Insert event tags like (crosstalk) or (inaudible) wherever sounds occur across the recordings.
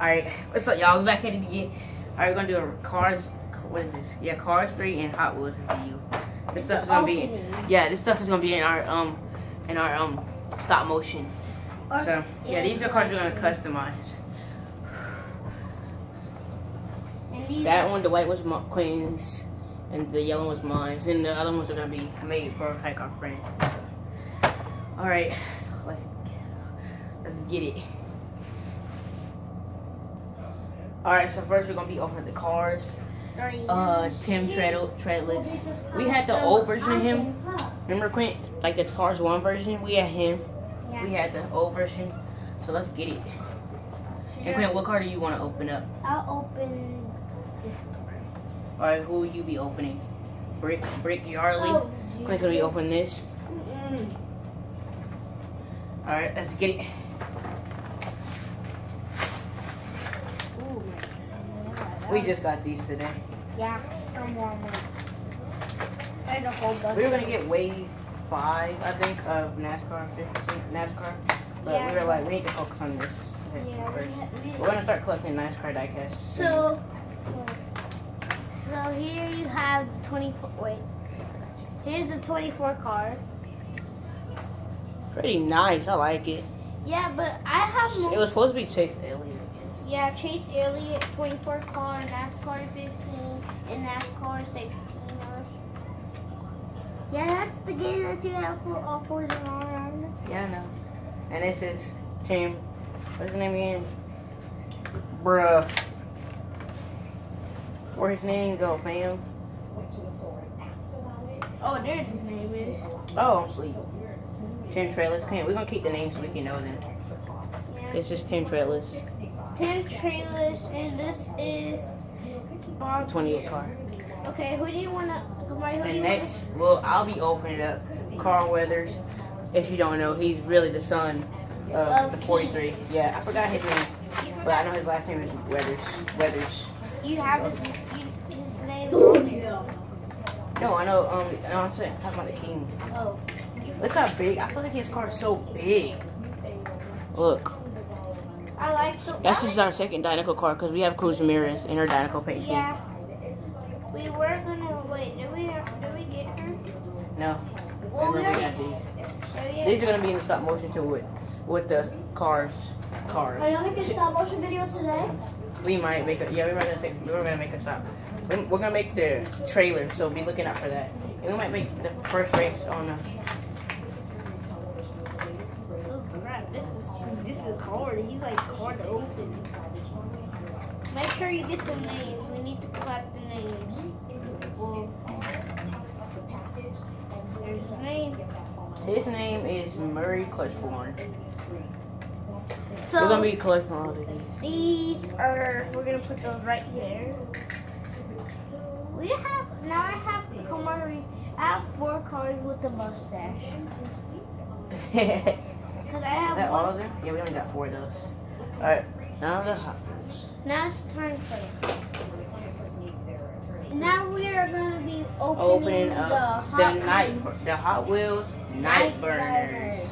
Alright, what's up, y'all? We back at it again. Alright, we're gonna do a Cars, what is this? Yeah, Cars 3 and Hot Wheels review. This stuff is gonna be, in, yeah, this stuff is gonna be in our, um, in our, um, stop motion. So, yeah, these are cars we're gonna customize. That one, the white was Ma- Queen's, and the yellow was mine, and the other ones are gonna be made for like our friend. Alright, so let's, let's get it. Alright, so first we're gonna be opening the cars. Uh, Tim Treadle, Treadless. We had the old version of him. Remember Quint? Like the Cars 1 version? We had him. We had the old version. So let's get it. And Quint, what car do you want to open up? I'll open. Alright, who will you be opening? Brick, Brick Yardley. Oh, Quint's gonna be opening this. Mm. Alright, let's get it. We just got these today. Yeah, from Walmart. There's a whole bunch. We were gonna get wave five, I think, of NASCAR 15, NASCAR. But we were like, we need to focus on this Yeah, first. we ha- we- We're gonna start collecting NASCAR diecasts. soon. So, so here you have 24. Wait, here's the 24 car. pretty nice. I like it. Yeah, but I have It was supposed to be Chase Elliott. Yeah, Chase Elliott 24 car, NASCAR 15, and NASCAR 16. Yeah, that's the game that you have for uh, all four around. Yeah, I know. And this is Tim. What's his name again? Bruh. Where his name go, fam? Oh, there his name is. Oh, I'm asleep. Tim Trailers. Here. We're gonna keep the names so we can know them. This is Tim Trailers. 10 trailers, and this is Bob. 28 car. Okay, who do you want to? Kumari, who do And you next, well, I'll be opening up Carl Weathers. If you don't know, he's really the son of the 43. Yeah, I forgot his name, but I know his last name is Weathers. Weathers. You have his, you, his name on. No, I know. Um, no, I'm saying, how about the King? Oh. Look how big. I feel like his car is so big. Look, I like the. that's I just our second Dynaco car because we have Cruz Ramirez in her Dynaco paint scheme. Yeah. We were gonna wait. Did we? Did we get her? No, Well, we remember we already. got these. Did oh, These are gonna be in the stop motion too with with the cars. Cars. Are you gonna make a stop motion video today? We might make a yeah. We might gonna say we were gonna make a stop. We- We're gonna make the trailer, so be looking out for that. And we might make the first race on the. Oh crap! This is this is hard. He's like hard to open. Make sure you get the names. We need to collect the names. Well, there's his name. His name is Murray Clutchburn. So We're gonna be collecting all of these. these are. We're gonna put those right here. We have now. I have Kamari. I have four cars with a mustache. (laughs) is Cause I have that one. all of them? Yeah, we only got four of those. All right, now the hot Wheels. Now it's time for Now we are gonna be opening, Opening the, hot the night, the Hot Wheels Night Burnerz.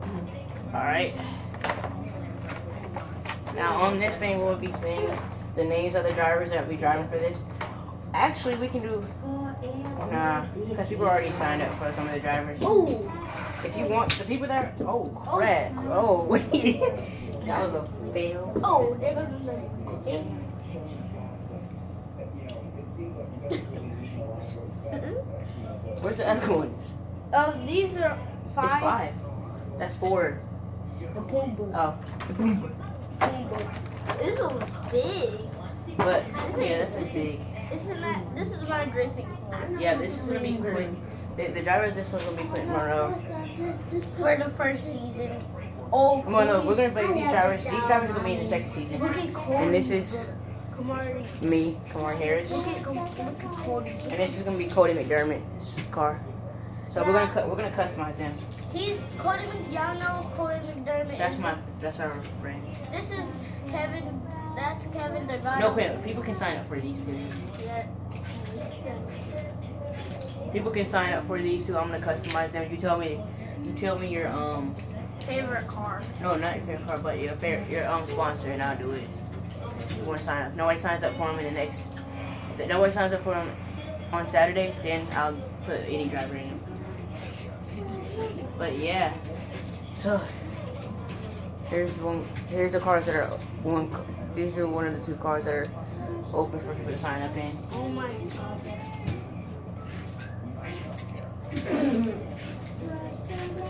Mm-hmm. All right. Now on this thing, we'll be seeing the names of the drivers that we're driving for this. Actually, we can do nah, because people already signed up for some of the drivers. Ooh, If you want the people that, oh crap, oh wait, oh, (laughs) that was a fail. oh, there goes the thing. Mm-hmm. Where's the other ones? Oh, these are five. It's five. That's four. The boom boom. Oh, The Boom boom. This one's big. but yeah, this is big. Isn't that? This is my drifting car. Yeah, this is gonna be quick. The, the driver of this one's gonna be Quentin Monroe. For the first season. Oh, Well, no, we're gonna play these drivers. These drivers are gonna be in the second season. Look at Cody. And this is me, Kamar Harris, Look at, look at Cody. and this is gonna be Cody McDermott's car. So we're gonna we're gonna customize them. He's Cody Mc, y'all know Cody McDermott. That's my that's our friend. This is Kevin. That's Kevin, the guy. No, people can sign up for these two. Yeah. People can sign up for these two. I'm gonna customize them. You tell me you tell me your um Favorite car. no not your favorite car but your favorite your um sponsor and I'll do it. You want to sign up? If nobody signs up for him in the next. If nobody signs up for him on Saturday, then I'll put any driver in. But yeah, so here's one. Here's the cars that are one. These are one of the two cars that are open for people to sign up in. Oh my god.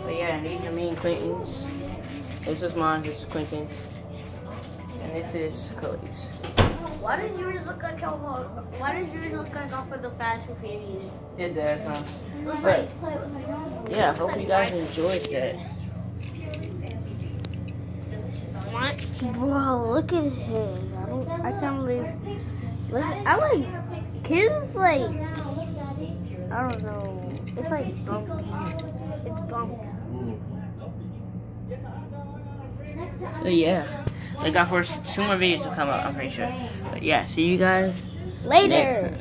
But yeah, these are me and Clinton's. This is mine, this is Quentin's. And this is Cody's. Why does yours look like a Why does yours look like off of the Fast and Furious? It does, huh? But- like Play it with my mom. Yeah, I hope you guys enjoyed that. what? Bro, look at him. I don't. I can't believe. Look, I like his like. I don't know. It's like bumpy. It's bumpy. But oh, yeah, they got for two more videos to come up, I'm pretty sure. But yeah, see you guys Later.